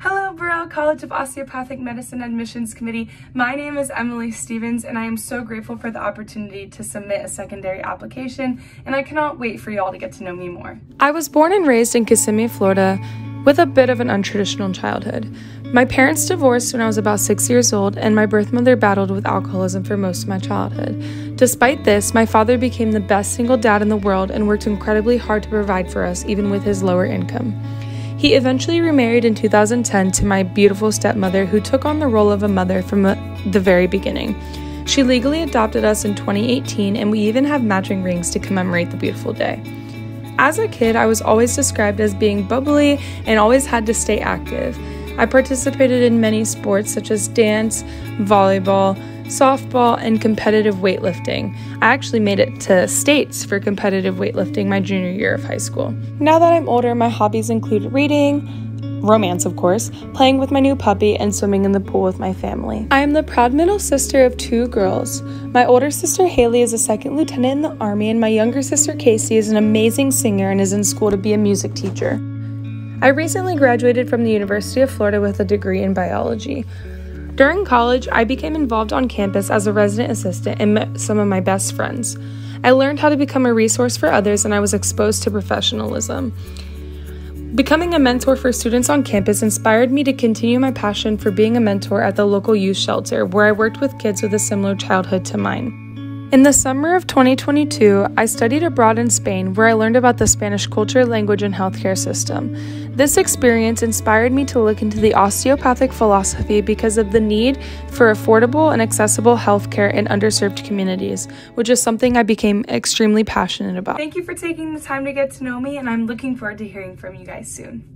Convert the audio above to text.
Hello, Burrell College of Osteopathic Medicine Admissions Committee. My name is Emmalee Stevens, and I am so grateful for the opportunity to submit a secondary application, and I cannot wait for y'all to get to know me more. I was born and raised in Kissimmee, Florida, with a bit of an untraditional childhood. My parents divorced when I was about six years old, and my birth mother battled with alcoholism for most of my childhood. Despite this, my father became the best single dad in the world and worked incredibly hard to provide for us, even with his lower income. He eventually remarried in 2010 to my beautiful stepmother, who took on the role of a mother from uh, the very beginning. She legally adopted us in 2018, and we even have matching rings to commemorate the beautiful day. As a kid, I was always described as being bubbly and always had to stay active. I participated in many sports such as dance, volleyball, softball, and competitive weightlifting. I actually made it to states for competitive weightlifting my junior year of high school. Now that I'm older, my hobbies include reading, romance, of course, playing with my new puppy, and swimming in the pool with my family. I am the proud middle sister of two girls. My older sister Haley is a second lieutenant in the Army, and my younger sister Casey is an amazing singer and is in school to be a music teacher. I recently graduated from the University of Florida with a degree in biology. During college, I became involved on campus as a resident assistant and met some of my best friends. I learned how to become a resource for others and I was exposed to professionalism. Becoming a mentor for students on campus inspired me to continue my passion for being a mentor at the local youth shelter, where I worked with kids with a similar childhood to mine. In the summer of 2022, I studied abroad in Spain where I learned about the Spanish culture, language, and healthcare system. This experience inspired me to look into the osteopathic philosophy because of the need for affordable and accessible healthcare in underserved communities, which is something I became extremely passionate about. Thank you for taking the time to get to know me, and I'm looking forward to hearing from you guys soon.